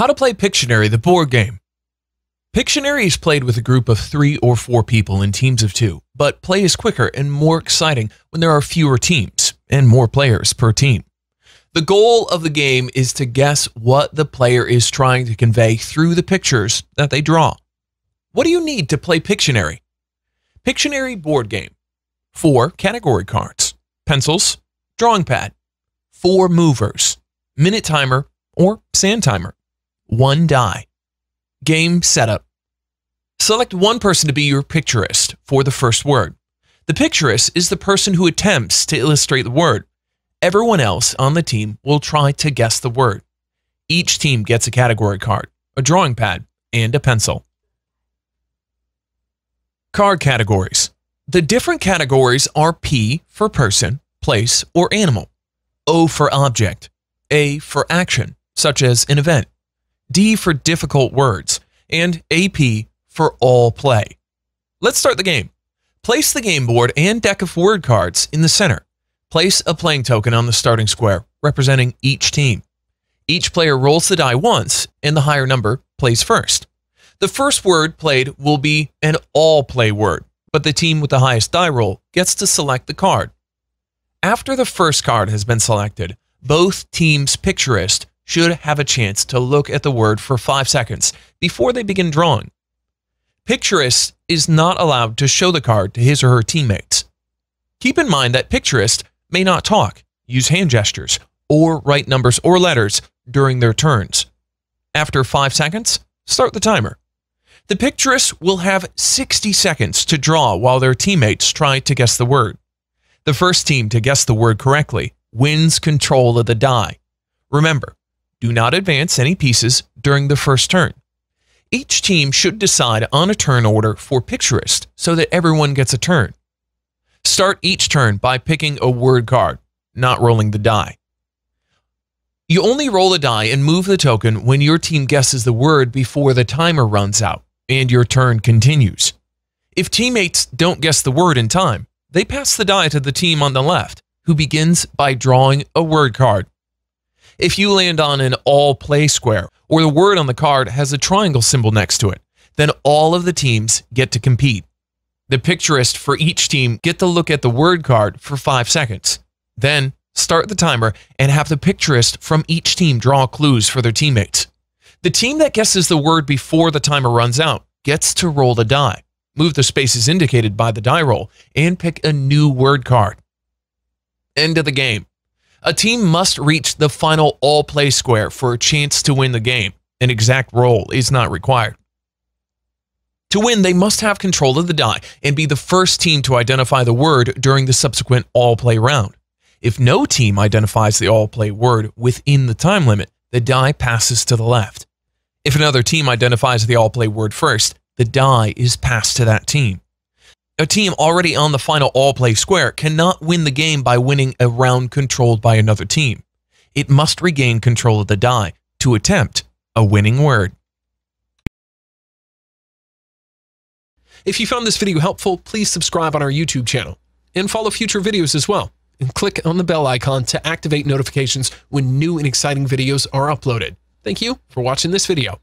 How to play Pictionary, the board game. Pictionary is played with a group of three or four people in teams of two, but play is quicker and more exciting when there are fewer teams and more players per team. The goal of the game is to guess what the player is trying to convey through the pictures that they draw. What do you need to play Pictionary? Pictionary board game. Four category cards, pencils, drawing pad, four movers, minute timer or sand timer, one die. Game setup. Select one person to be your picturist for the first word. The picturist is the person who attempts to illustrate the word. Everyone else on the team will try to guess the word. Each team gets a category card, a drawing pad, and a pencil. Card categories. The different categories are P for person, place, or animal, O for object, A for action, such as an event, D for difficult words, and AP for all play. Let's start the game. Place the game board and deck of word cards in the center. Place a playing token on the starting square, representing each team. Each player rolls the die once, and the higher number plays first. The first word played will be an all play word, but the team with the highest die roll gets to select the card. After the first card has been selected, both teams' picturist should have a chance to look at the word for five seconds before they begin drawing. Picturist is not allowed to show the card to his or her teammates. Keep in mind that picturist may not talk, use hand gestures, or write numbers or letters during their turns. After five seconds, start the timer. The picturist will have 60 seconds to draw while their teammates try to guess the word. The first team to guess the word correctly wins control of the die. Remember, do not advance any pieces during the first turn. Each team should decide on a turn order for picturist so that everyone gets a turn. Start each turn by picking a word card, not rolling the die. You only roll a die and move the token when your team guesses the word before the timer runs out and your turn continues. If teammates don't guess the word in time, they pass the die to the team on the left, who begins by drawing a word card. If you land on an all play square or the word on the card has a triangle symbol next to it, then all of the teams get to compete. The picturist for each team get to look at the word card for 5 seconds. Then start the timer and have the picturist from each team draw clues for their teammates. The team that guesses the word before the timer runs out gets to roll the die, move the spaces indicated by the die roll, and pick a new word card. End of the game. A team must reach the final all play square for a chance to win the game. An exact roll is not required. To win, they must have control of the die and be the first team to identify the word during the subsequent all play round. If no team identifies the all play word within the time limit, the die passes to the left. If another team identifies the all play word first, the die is passed to that team. A team already on the final all play square cannot win the game by winning a round controlled by another team. It must regain control of the die to attempt a winning word. If you found this video helpful, please subscribe on our YouTube channel and follow future videos as well. And click on the bell icon to activate notifications when new and exciting videos are uploaded. Thank you for watching this video.